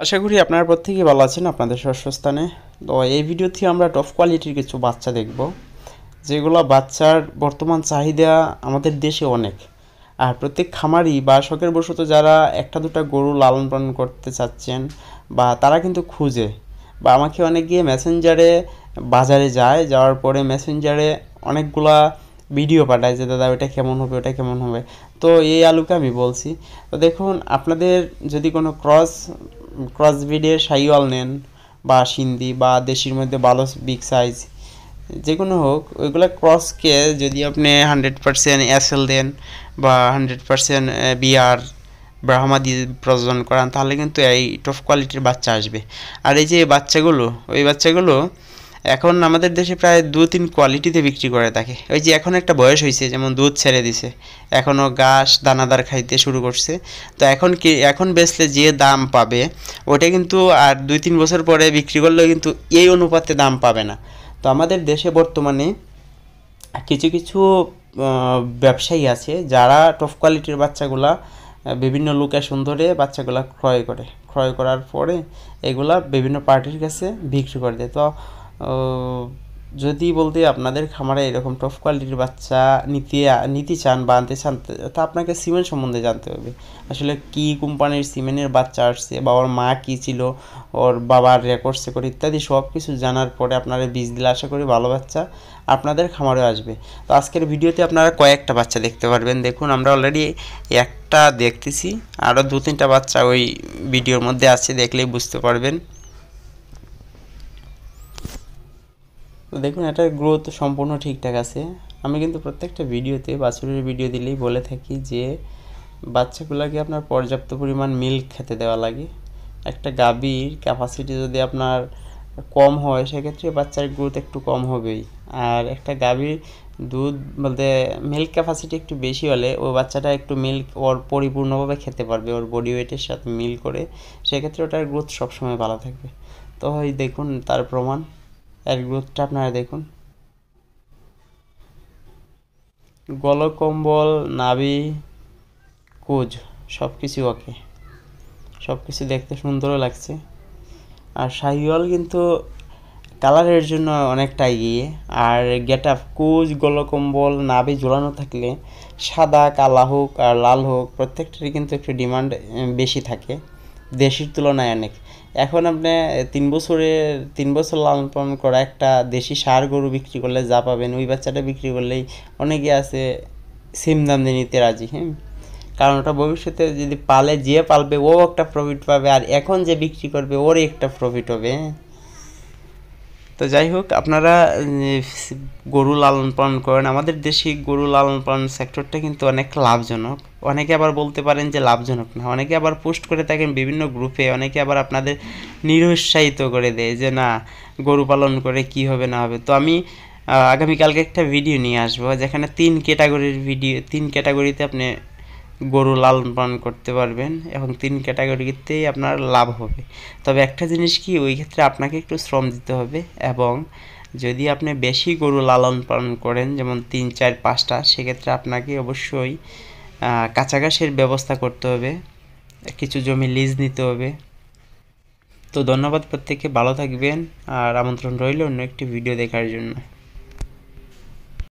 আশা করি আপনারা প্রত্যেকেই ভালো আছেন, আপনাদের শস্যস্থানে তো এই ভিডিওতে আমরা টপ কোয়ালিটির কিছু বাচ্চা দেখব। যেগুলো বাচ্চার বর্তমান চাহিদা আমাদের দেশে অনেক। আর প্রত্যেক খামারি বা শখের বশত যারা একটা দুটা গরু লালন পালন করতে চাচ্ছেন বা তারা কিন্তু খুঁজে। বা আমাকে অনেক মেসেঞ্জারে বাজারে যায়, যাওয়ার পরে মেসেঞ্জারে অনেকগুলা ভিডিও পাঠায় যে, দাদা ওটা কেমন হবে ওটা কেমন হবে? তো এই আলুকে আমি বলছি। তো দেখুন, আপনাদের যদি কোনো ক্রস ক্রস ব্রিডের সাইওয়াল নেন বা সিন্ধি বা দেশির মধ্যে ভালো বিগ সাইজ যে কোনো হোক, ওইগুলো ক্রসকে যদি আপনি হান্ড্রেড পারসেন্ট এসএল দেন বা হান্ড্রেড পারসেন্ট বিআর ব্রাহ্মা দিয়ে প্রজনন করান, তাহলে কিন্তু এই টপ কোয়ালিটির বাচ্চা আসবে। আর এই যে বাচ্চাগুলো, ওই বাচ্চাগুলো এখন আমাদের দেশে প্রায় দু তিন কোয়ালিটিতে বিক্রি করে থাকে। ওই যে এখন একটা বয়স হয়েছে যেমন দুধ ছেড়ে দিছে। এখনও ঘাস, দানাদার খাইতে শুরু করছে। তো এখন কি, এখন বেচলে যে দাম পাবে, ওটা কিন্তু আর দুই তিন বছর পরে বিক্রি করলেও কিন্তু এই অনুপাতে দাম পাবে না। তো আমাদের দেশে বর্তমানে কিছু কিছু ব্যবসায়ী আছে যারা টপ কোয়ালিটির বাচ্চাগুলা বিভিন্ন লোকেশন ধরে বাচ্চাগুলা ক্রয় করে। ক্রয় করার পরে এগুলা বিভিন্ন পার্টির কাছে বিক্রি করে দেয়। তো যদি বলতে আপনাদের খামারে এরকম টপ কোয়ালিটির বাচ্চা নিতে নিতে চান বা আনতে চান, তা আপনাকে সিমেন্ট সম্বন্ধে জানতে হবে। আসলে কি কোম্পানির সিমেন্টের বাচ্চা আসছে বা ওর মা কী ছিল, ওর বাবার রেকর্ড সেকর্ড ইত্যাদি সব কিছু জানার পরে আপনারা বীজ দিলে আশা করি ভালো বাচ্চা আপনাদের খামারে আসবে। তো আজকের ভিডিওতে আপনারা কয়েকটা বাচ্চা দেখতে পারবেন। দেখুন, আমরা অলরেডি একটা দেখতেছি, আরও দু তিনটা বাচ্চা ওই ভিডিওর মধ্যে আছে, দেখলেই বুঝতে পারবেন। তো দেখুন, এটার গ্রোথ সম্পূর্ণ ঠিকঠাক আছে। আমি কিন্তু প্রত্যেকটা ভিডিওতে বাছুরের ভিডিও দিলেই বলে থাকি যে, বাচ্চাগুলোকে আপনার পর্যাপ্ত পরিমাণ মিল্ক খেতে দেওয়া লাগে। একটা গাভীর ক্যাপাসিটি যদি আপনার কম হয়, সেক্ষেত্রে বাচ্চার গ্রোথ একটু কম হবেই। আর একটা গাভীর দুধ বলতে মিল্ক ক্যাপাসিটি একটু বেশি হলে ও বাচ্চাটা একটু মিল্ক ওর পরিপূর্ণভাবে খেতে পারবে, ওর বডি ওয়েটের সাথে মিল করে। সেক্ষেত্রে ওটার গ্রোথ সবসময় ভালো থাকবে। তো ওই দেখুন, তার প্রমাণ। এর গ্রোথটা আপনারা দেখুন। গলকম্বল, নাভি, কুজ সব কিছু ওকে। সব কিছু দেখতে সুন্দরও লাগছে। আর শাহিওয়াল কিন্তু কালারের জন্য অনেকটা এগিয়ে। আর গেট আপ কুজ, গলকম্বল, নাভি ঝোলানো থাকলে সাদা, কালা হোক আর লাল হোক, প্রত্যেকটারই কিন্তু একটু ডিমান্ড বেশি থাকে। দেশির তুলনায় অনেক। এখন আপনি তিন বছরে, তিন বছর লালন পালন করা একটা দেশি সার গরু বিক্রি করলে যা পাবেন, ওই বাচ্চাটা বিক্রি করলেই অনেকে আছে সেম দাম দিয়ে নিতে রাজি হ্যাঁ? কারণ ওটা ভবিষ্যতে যদি পালে, যে পালবে, ও একটা প্রফিট পাবে, আর এখন যে বিক্রি করবে ওর একটা প্রফিট হবে হ্যাঁ? তো যাই হোক, আপনারা গরু লালন পালন করেন। আমাদের দেশে গরু লালন পালন সেক্টরটা কিন্তু অনেক লাভজনক। অনেকে আবার বলতে পারেন যে লাভজনক না। অনেকে আবার পোস্ট করে থাকেন বিভিন্ন গ্রুপে অনেকে আবার আপনাদের নিরুৎসাহিত করে দেয় যে, না, গরু পালন করে কি হবে, না হবে? তো আমি আগামীকালকে একটা ভিডিও নিয়ে আসব, যেখানে তিন ক্যাটাগরির ভিডিও তিন ক্যাটাগরিতে আপনি গরু লালন পালন করতে পারবেন এবং তিন ক্যাটাগরিতেই আপনার লাভ হবে। তবে একটা জিনিস কি, ওই ক্ষেত্রে আপনাকে একটু শ্রম দিতে হবে এবং যদি আপনি বেশি গরু লালন পালন করেন, যেমন তিন, চার, পাঁচটা, সেক্ষেত্রে আপনাকে অবশ্যই কাঁচা ঘাসের ব্যবস্থা করতে হবে। কিছু জমি লিজ নিতে হবে। তো ধন্যবাদ প্রত্যেককে, ভালো থাকবেন আর আমন্ত্রণ রইল অন্য একটি ভিডিও দেখার জন্য।